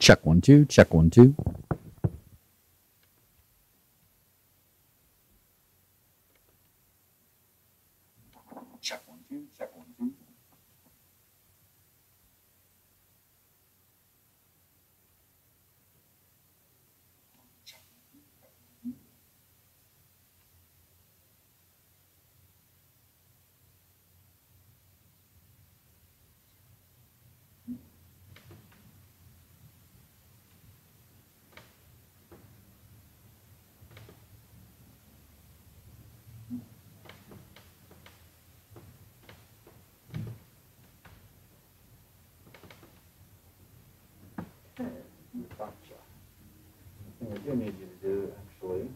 Check one, two. Check one, two. Gotcha. The thing I do need you to do, actually,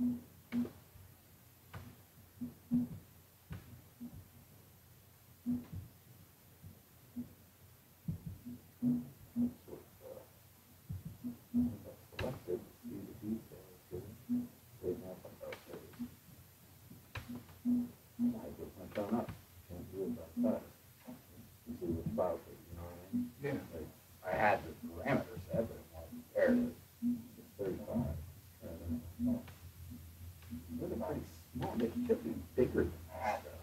Mm-hmm. happen.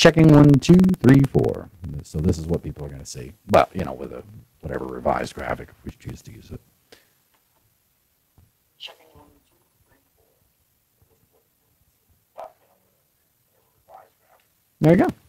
Checking one, two, three, four. So this is what people are going to see. Well, you know, with a whatever revised graphic if we choose to use it. Checking one, two, three, four. There you go.